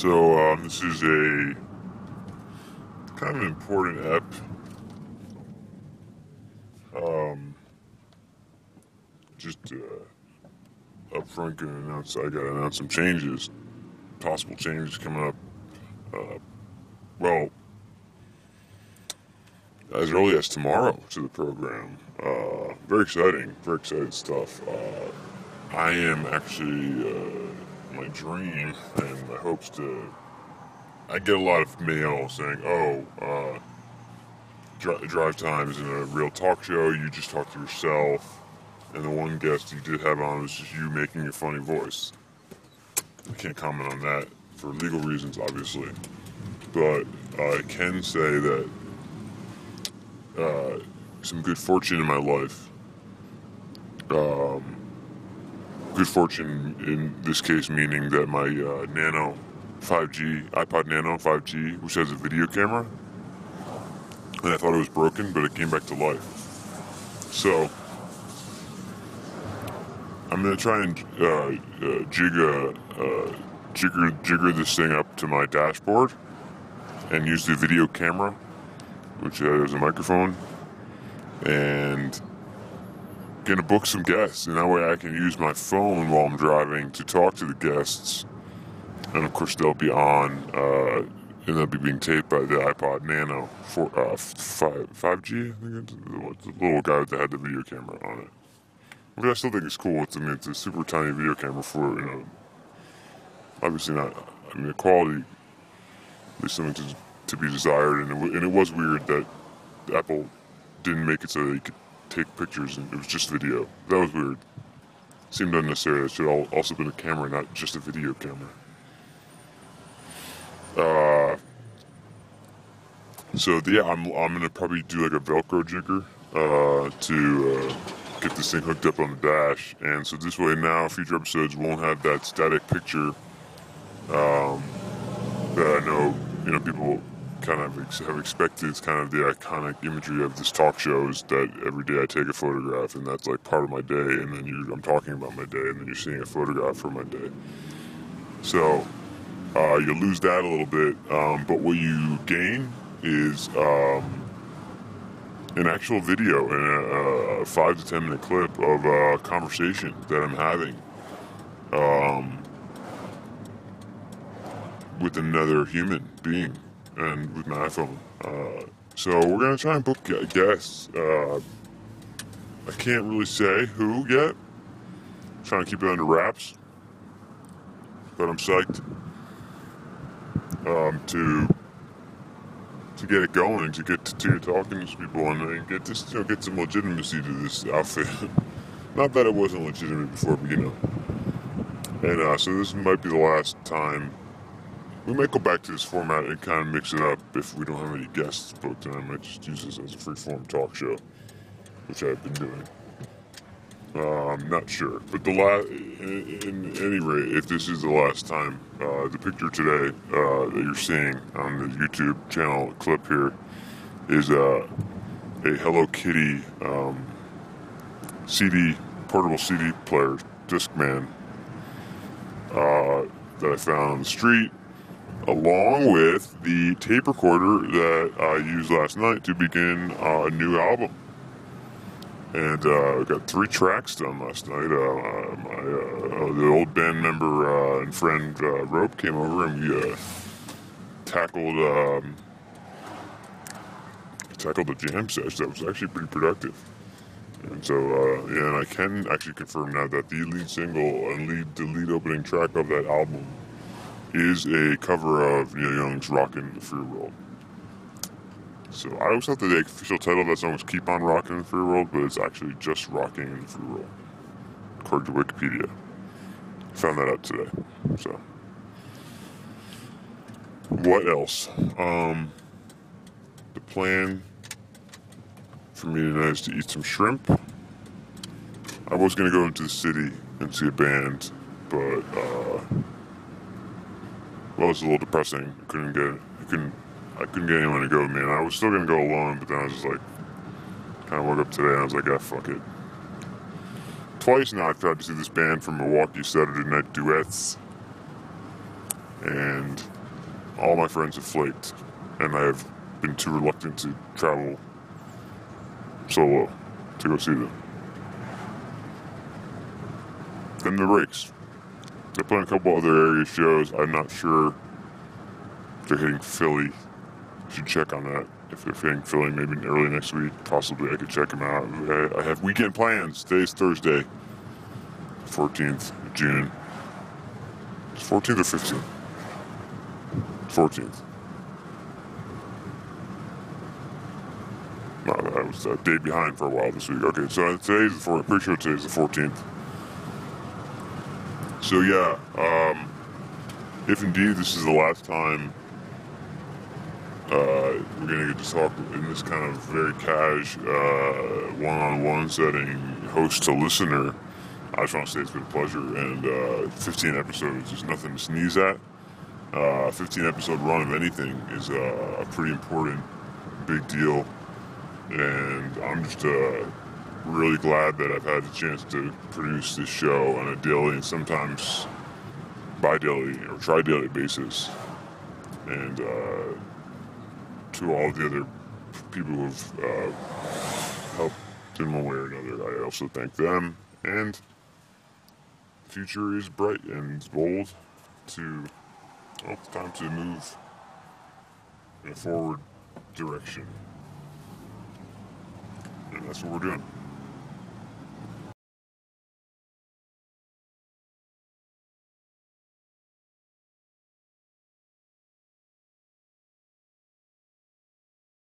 So um, this is a kind of an important ep. Um, just uh, up front, gonna announce I gotta announce some changes, possible changes coming up. Uh, well, as early as tomorrow to the program. Uh, very exciting, very exciting stuff. Uh, I am actually uh, my dream and my hopes to. I get a lot of mail saying, "Oh, uh, Dri- Drive Time isn't a real talk show. You just talk to yourself." And the one guest you did have on was just you making a funny voice. I can't comment on that for legal reasons, obviously, but I can say that uh, some good fortune in my life. Um, good fortune in this case meaning that my uh, Nano 5G, iPod Nano 5G, which has a video camera, and I thought it was broken, but it came back to life. So, I'm gonna try and uh, uh, jig a, uh, jigger, jigger this thing up to my dashboard and use the video camera which has a microphone, and gonna book some guests, and that way I can use my phone while I'm driving to talk to the guests, and of course they'll be on, uh, and they'll be being taped by the iPod Nano for uh, five five G. I think it's the little guy that had the video camera on it. Which I still think it's cool. It's I mean it's a super tiny video camera for you know, obviously not. I mean the quality, least something to to be desired, and it, and it was weird that Apple didn't make it so that you could take pictures and it was just video. That was weird. Seemed unnecessary. It should al- also been a camera, not just a video camera. Uh, so yeah, I'm I'm gonna probably do like a Velcro jigger uh, to uh, get this thing hooked up on the dash, and so this way now future episodes won't have that static picture um, that I know you know people kind of ex- have expected. It's kind of the iconic imagery of this talk show is that every day I take a photograph, and that's like part of my day, and then you I'm talking about my day, and then you're seeing a photograph for my day. So uh, you lose that a little bit, um, but what you gain is um, an actual video and a, five to ten minute clip of a conversation that I'm having um, with another human being and with my iPhone. Uh, so we're gonna try and book gu- guests. Uh, I can't really say who yet. trying to keep it under wraps, but I'm psyched um, to to get it going, to get to, to talking to people, and, and get this, you know, get some legitimacy to this outfit. Not that it wasn't legitimate before, but you know. And uh, so this might be the last time. We might go back to this format and kind of mix it up if we don't have any guests booked, and I might just use this as a free-form talk show, which I've been doing. Uh, I'm not sure, but the last, in, in any rate, if this is the last time, uh, the picture today uh, that you're seeing on the YouTube channel clip here is uh, a Hello Kitty um, CD portable CD player Discman uh, that I found on the street, along with the tape recorder that I used last night to begin a new album and uh, I got three tracks done last night. Uh, my uh, the old band member uh, and friend uh, Rope came over and we uh, tackled um, tackled a jam session that was actually pretty productive. And so, yeah, and I can actually confirm now that the lead single and lead the lead opening track of that album is a cover of Neil Young's "Rockin' the Free World." So I always thought the official title of that song was "Keep on Rocking in the Free World," but it's actually just "Rocking in the Free World," according to Wikipedia. Found that out today. So, what else? Um, the plan for me tonight is to eat some shrimp. I was gonna go into the city and see a band, but uh, well, it's a little depressing. I couldn't get, I couldn't, I couldn't get anyone to go with me, and I was still gonna go alone, but then I was just like, kind of woke up today and I was like, ah, fuck it. Twice now I've tried to see this band from Milwaukee, Saturday Night Duets, and all my friends have flaked, and I have been too reluctant to travel solo to go see them. Then the Rakes. They're playing a couple other area shows. I'm not sure they're hitting Philly. Should check on that. If they're feeling Philly, maybe early next week, possibly I could check them out. I- have weekend plans. Today's Thursday, 14th of June. It's 14th or 15th? 14th. No, I was a day behind for a while this week. Okay, so today's the four, I'm pretty sure today's the 14th. So yeah, um, if indeed this is the last time uh, we're gonna get to talk in this kind of very cash, uh, one-on-one setting, host to listener, I just want to say it's been a pleasure. And uh, 15 episodes is nothing to sneeze at. Uh, 15 episode run of anything is uh, a pretty important, big deal. And I'm just uh, really glad that I've had the chance to produce this show on a daily and sometimes bi-daily or tri-daily basis. And uh, to all the other people who've uh, helped in one way or another, I also thank them. And the future is bright and bold to, it's time to move in a forward direction. And that's what we're doing.